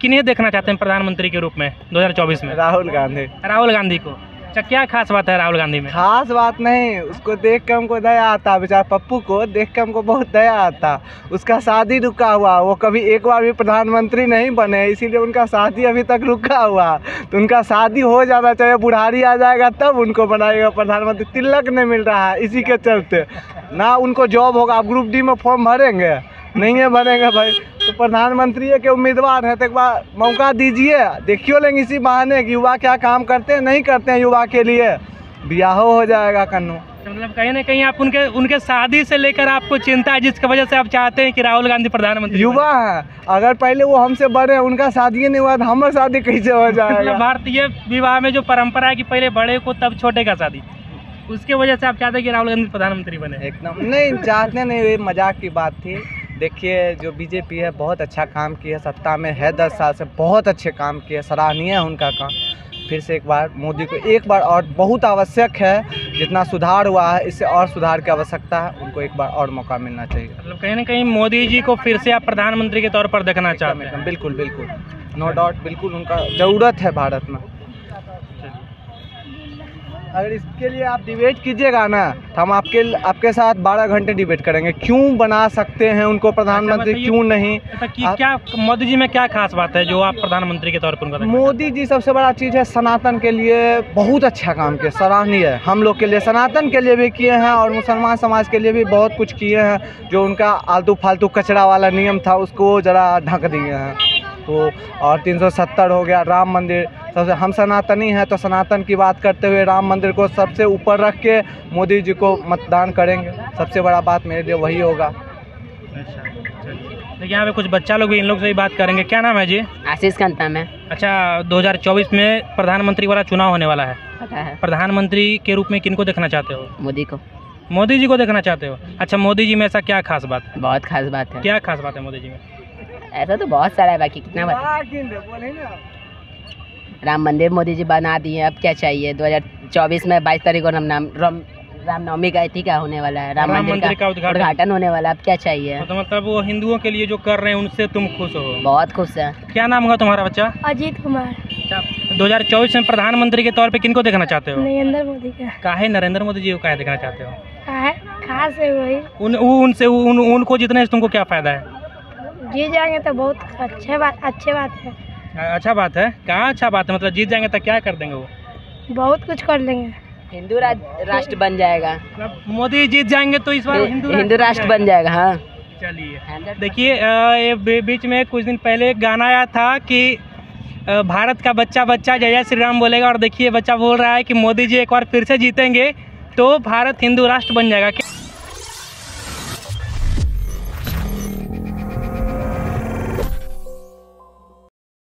किन्हें देखना चाहते हैं प्रधानमंत्री के रूप में 2024 में? राहुल गांधी। राहुल गांधी को। अच्छा क्या खास बात है राहुल गांधी में? खास बात नहीं उसको देख के हमको दया आता बेचारा पप्पू को देख के हमको बहुत दया आता। उसका शादी रुका हुआ वो कभी एक बार भी प्रधानमंत्री नहीं बने इसीलिए उनका शादी अभी तक रुका हुआ। तो उनका शादी हो जाना चाहिए बुढ़ारी आ जाएगा तब उनको बनाएगा प्रधानमंत्री। तिलक नहीं मिल रहा है इसी के चलते। ना उनको जॉब होगा आप ग्रुप डी में फॉर्म भरेंगे? नहीं है भरेंगे भाई। प्रधानमंत्री के उम्मीदवार हैं तो एक बार मौका दीजिए। देखियो लेंगे इसी बहाने कि युवा क्या काम करते हैं नहीं करते हैं युवा के लिए। ब्याह हो जाएगा कन्नू। तो मतलब कहीं ना कहीं आप उनके उनके शादी से लेकर आपको चिंता है जिसकी वजह से आप चाहते हैं कि राहुल गांधी प्रधानमंत्री युवा है अगर पहले वो हमसे बड़े हैं उनका शादी नहीं हुआ तो हमारी शादी कैसे हो। मतलब जाएगा? भारतीय विवाह में जो परंपरा है कि पहले बड़े को तब छोटे का शादी। उसके वजह से आप चाहते हैं कि राहुल गांधी प्रधानमंत्री बने? एकदम नहीं चाहते नहीं ये मज़ाक की बात थी। देखिए जो बीजेपी है बहुत अच्छा काम किया है सत्ता में है दस साल से बहुत अच्छे काम किए सराहनीय है उनका काम। फिर से एक बार मोदी को एक बार और बहुत आवश्यक है जितना सुधार हुआ है इससे और सुधार की आवश्यकता है उनको एक बार और मौका मिलना चाहिए। मतलब कहीं ना कहीं मोदी जी को फिर से आप प्रधानमंत्री के तौर पर देखना चाहते हैं। बिल्कुल बिल्कुल। नो डाउट बिल्कुल उनका ज़रूरत है भारत में। अगर इसके लिए आप डिबेट कीजिएगा ना तो हम आपके आपके साथ 12 घंटे डिबेट करेंगे। क्यों बना सकते हैं उनको प्रधानमंत्री बताइए। क्यों नहीं? ऐसा कि आप- क्या मोदी जी में क्या खास बात है जो आप प्रधानमंत्री के तौर पर मोदी जी सबसे बड़ा चीज़ है सनातन के लिए बहुत अच्छा काम किया सराहनीय है। हम लोग के लिए सनातन के लिए भी किए हैं और मुसलमान समाज के लिए भी बहुत कुछ किए हैं जो उनका आलतू फालतू कचरा वाला नियम था उसको ज़रा ढक दिए हैं। तो और 370 हो गया राम मंदिर सबसे हम सनातनी हैं तो सनातन की बात करते हुए राम मंदिर को सबसे ऊपर रख के मोदी जी को मतदान करेंगे। सबसे बड़ा बात मेरे लिए वही होगा। अच्छा देखिए यहाँ पे कुछ बच्चा लोग भी इन लोग से भी बात करेंगे। क्या नाम है जी? आशीष का नाम है। अच्छा 2024 में प्रधानमंत्री वाला चुनाव होने वाला है। पता है। प्रधानमंत्री के रूप में किनको देखना चाहते हो? मोदी को। मोदी जी को देखना चाहते हो? अच्छा मोदी जी में ऐसा क्या खास बात है? बहुत खास बात है। क्या खास बात है मोदी जी में? ऐसा तो बहुत सारा है बाकी कितना बता राम मंदिर मोदी जी बना दिए अब क्या चाहिए? 2024 में 22 तारीख को राम नाम राम रामनवमी का थी का होने वाला है। राम राम मंदिर का उद्घाटन। होने वाला है अब क्या चाहिए? तो मतलब वो हिंदुओं के लिए जो कर रहे हैं उनसे तुम खुश हो? बहुत खुश है। क्या नाम होगा तुम्हारा बच्चा? अजीत कुमार। दो हज़ार चौबीस में प्रधानमंत्री के तौर पे किनको देखना चाहते हो? नरेंद्र मोदी का। काहे नरेंद्र मोदी जी को काहे देखना चाहते हो? खास है वही। उन उ- उनसे उन, उनको जितने से तुमको क्या फ़ायदा है? जीत जाएँगे तो बहुत अच्छे बात अच्छे बात है। अच्छा बात है। कहाँ अच्छा बात है? मतलब जीत जाएँगे तो क्या कर देंगे वो? बहुत कुछ कर लेंगे। हिंदू राष्ट्र बन जाएगा। मतलब मोदी जीत जाएँगे तो इस बार हिंदू हिंदू राष्ट्र बन जाएगा हाँ। चलिए। देखिए ये बीच में कुछ दिन पहले एक गाना आया था कि भारत का बच्चा बच्चा जय जय श्री राम बोलेगा। और देखिए बच्चा बोल रहा है कि मोदी जी एक बार फिर से जीतेंगे तो भारत हिंदू राष्ट्र बन जाएगा।